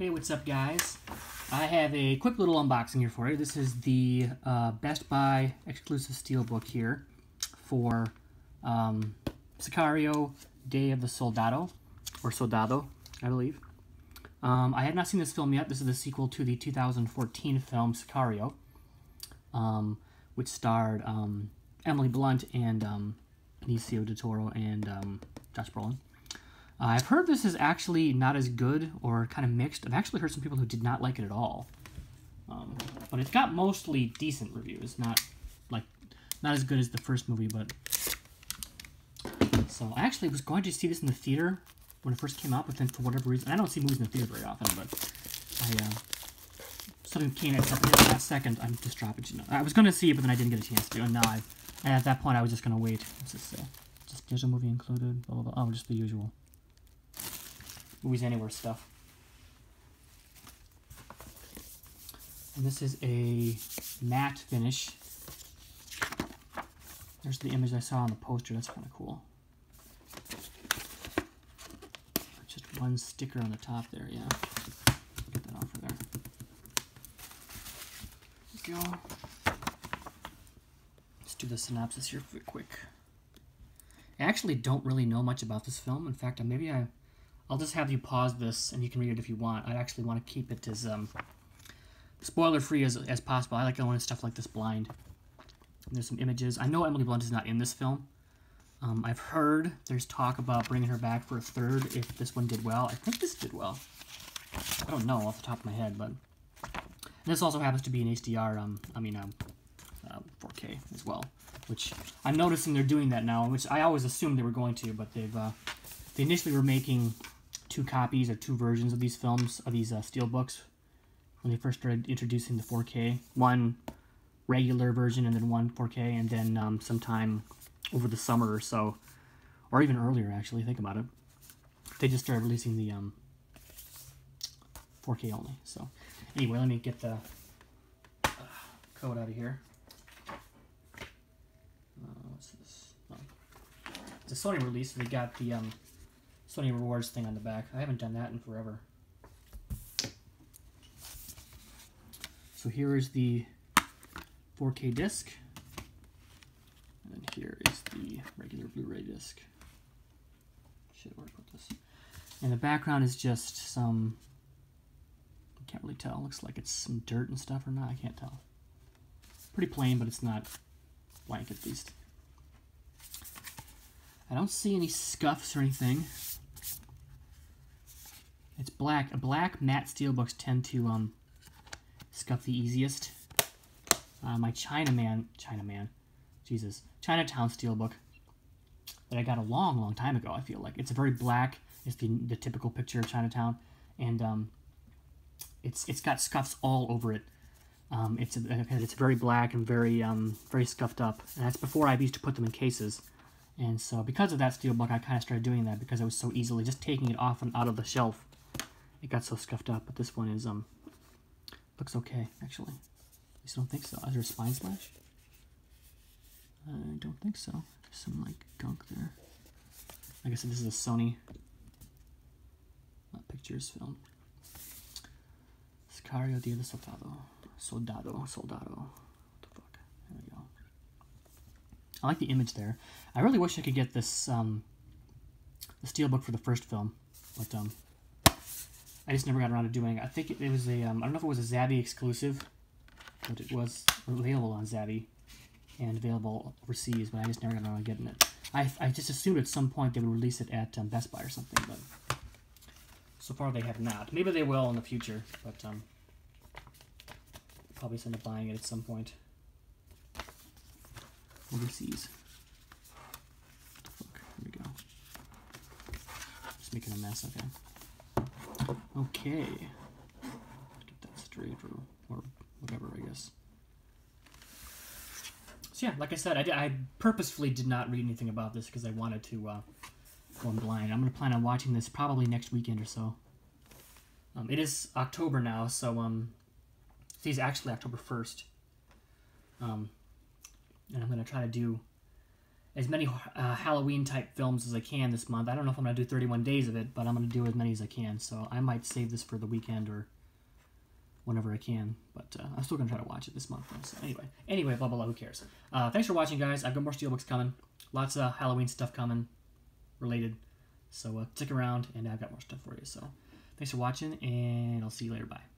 Hey, what's up, guys? I have a quick little unboxing here for you. This is the uh, Best Buy exclusive steelbook here for um, Sicario Day of the Soldado, or Soldado, I believe. Um, I have not seen this film yet. This is the sequel to the 2014 film Sicario, um, which starred um, Emily Blunt and um, Benicio del Toro and um, Josh Brolin. Uh, I've heard this is actually not as good or kind of mixed. I've actually heard some people who did not like it at all. Um, but it's got mostly decent reviews, not like not as good as the first movie, but so I actually was going to see this in the theater when it first came out, but then for whatever reason, I don't see movies in the theater very often, but I uh, something came at the last second. I'm just dropping. You know, I was going to see it, but then I didn't get a chance to, and now I. And at that point, I was just going to wait. What's this say? Just digital movie included. Blah, blah, blah. Oh, just the usual. Movies Anywhere stuff. And this is a matte finish. There's the image I saw on the poster. That's kind of cool. Just one sticker on the top there, yeah. Get that off of there. there go. Let's do the synopsis here quick. I actually don't really know much about this film. In fact, maybe I I'll just have you pause this and you can read it if you want. I actually want to keep it as um, spoiler free as, as possible. I like going stuff like this blind. And there's some images. I know Emily Blunt is not in this film. Um, I've heard there's talk about bringing her back for a third if this one did well. I think this did well. I don't know off the top of my head, but this also happens to be an HDR. Um, I mean, um, uh, 4K as well, which I'm noticing they're doing that now, which I always assumed they were going to, but they've uh, they initially were making two copies or two versions of these films, of these uh, steel books, when they first started introducing the 4K. One regular version and then one 4K, and then um, sometime over the summer or so, or even earlier actually, think about it, they just started releasing the um, 4K only. So anyway, let me get the uh, code out of here. Uh, what's this? Oh. It's a Sony release. We got the um, Sony Rewards thing on the back. I haven't done that in forever. So here is the 4K disc. And then here is the regular Blu-ray disc. Where to put this? And the background is just some, I can't really tell. Looks like it's some dirt and stuff or not. I can't tell. Pretty plain, but it's not blank at least. I don't see any scuffs or anything. It's black. A Black matte steelbooks tend to um, scuff the easiest. Uh, my Chinaman, Chinaman, Jesus, Chinatown steelbook that I got a long, long time ago. I feel like it's a very black. It's the the typical picture of Chinatown, and um, it's it's got scuffs all over it. Um, it's it's very black and very um, very scuffed up, and that's before I used to put them in cases. And so because of that steelbook, I kind of started doing that because it was so easily just taking it off and out of the shelf it got so scuffed up, but this one is, um, looks okay, actually. At least I don't think so. Is there a spine splash? I don't think so. There's some, like, gunk there. Like I said, this is a Sony uh, Pictures film. Sicario Dia de Soldado. Soldado. Soldado. What the fuck? There we go. I like the image there. I really wish I could get this, um, the steelbook for the first film, but, um, I just never got around to doing it. I think it, it was a, um, I don't know if it was a Zavvi exclusive, but it was available on Zavvi and available overseas, but I just never got around to getting it. I, I just assumed at some point they would release it at um, Best Buy or something, but so far they have not. Maybe they will in the future, but um, probably end up buying it at some point overseas. Fuck, here we go. Just making a mess, okay. Okay. Get that straight or, or whatever, I guess. So yeah, like I said, I, I purposefully did not read anything about this because I wanted to uh, go in blind. I'm going to plan on watching this probably next weekend or so. Um, it is October now, so um, today's actually October 1st. Um, and I'm going to try to do as many uh, Halloween type films as I can this month. I don't know if I'm gonna do 31 days of it, but I'm gonna do as many as I can. So I might save this for the weekend or whenever I can. But uh, I'm still gonna try to watch it this month. Though. So anyway, anyway, blah blah blah. Who cares? Uh, thanks for watching, guys. I've got more steelbooks coming. Lots of Halloween stuff coming, related. So uh, stick around, and I've got more stuff for you. So thanks for watching, and I'll see you later. Bye.